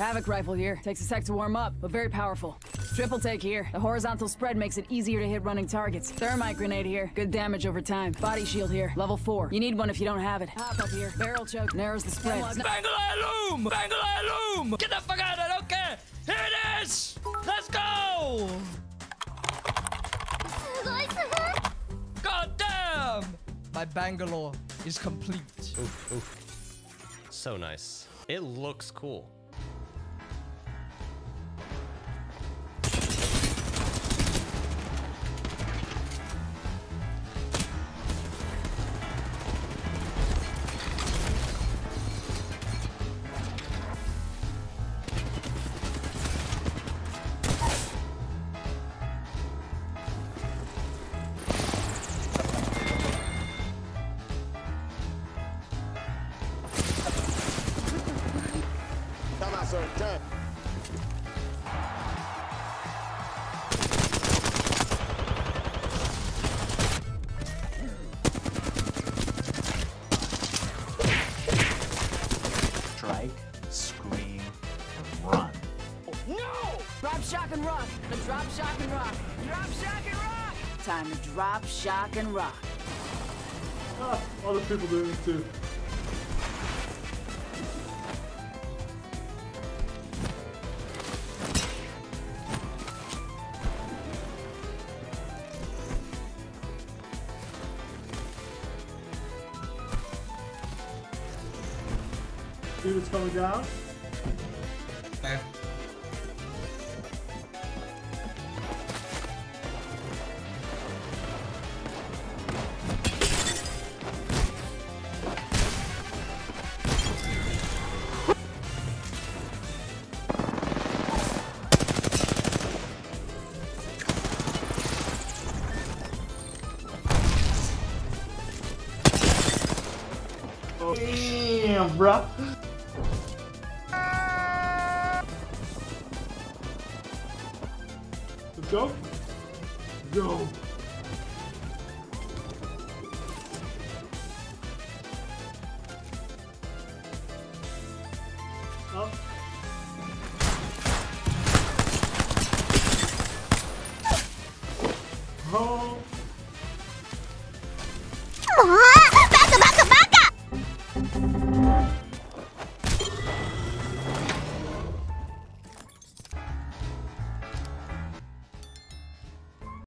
Havoc rifle here. Takes a sec to warm up, but very powerful. Triple take here. The horizontal spread makes it easier to hit running targets. Thermite grenade here. Good damage over time. Body shield here. Level 4. You need one if you don't have it. Hop up here. Barrel choke. Narrows the spread. Bangalore Loom! Bangalore Loom! Get the fuck out of it, okay? Here it is! Let's go! God damn! My Bangalore is complete. Oof, oof. So nice. It looks cool. Come out, sir. Strike, scream, and run. No! Drop, shock, and rock. The drop, shock, and rock. Drop, shock, and rock. Time to drop, shock, and rock. Ah, other people doing this too. See what's coming down? Damn, bruh. Go. Go. Up. Oh. On!